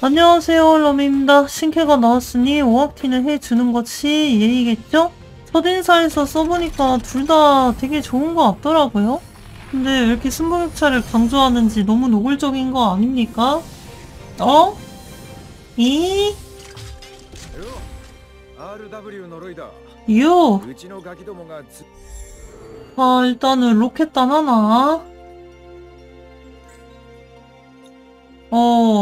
안녕하세요 러미입니다. 신캐가 나왔으니 오악티는 해주는 것이 예의겠죠? 첫인사에서 써보니까 둘 다 되게 좋은 것 같더라고요. 근데 왜 이렇게 승부격차를 강조하는지 너무 노골적인 거 아닙니까? 어? 이? 유! 아 일단은 로켓단 하나 어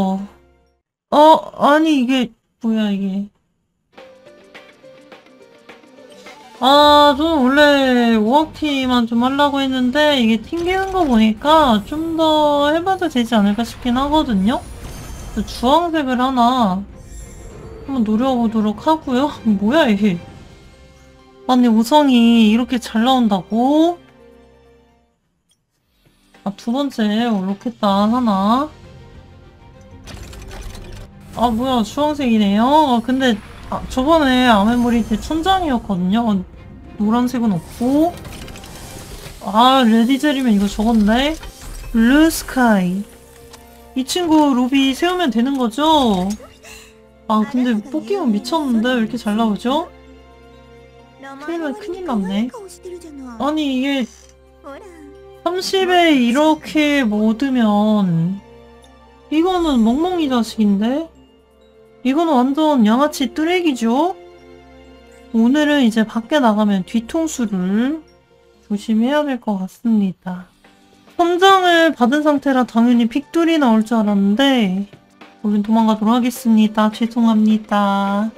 어, 아니, 이게, 뭐야, 이게. 아, 저는 원래 오악티만 좀 하려고 했는데, 이게 튕기는 거 보니까 좀 더 해봐도 되지 않을까 싶긴 하거든요? 주황색을 하나 한번 노려보도록 하고요. 뭐야, 이게. 아니 우성이 이렇게 잘 나온다고? 아, 두 번째 로켓단 하나 아 뭐야 주황색이네요 아, 근데 아, 저번에 아메모리 때 천장이었거든요 아, 노란색은 없고 아 레디젤이면 이거 저건데 블루스카이 이 친구 루비 세우면 되는 거죠? 아 근데 뽑기면 미쳤는데 왜 이렇게 잘 나오죠? 큰일 큰일 났네. 아니 이게 30에 이렇게 못 얻으면 이거는 멍멍이 자식인데? 이거는 완전 양아치 뜨레기죠? 오늘은 이제 밖에 나가면 뒤통수를 조심해야 될 것 같습니다. 선장을 받은 상태라 당연히 픽돌이 나올 줄 알았는데 우린 도망가도록 하겠습니다. 죄송합니다.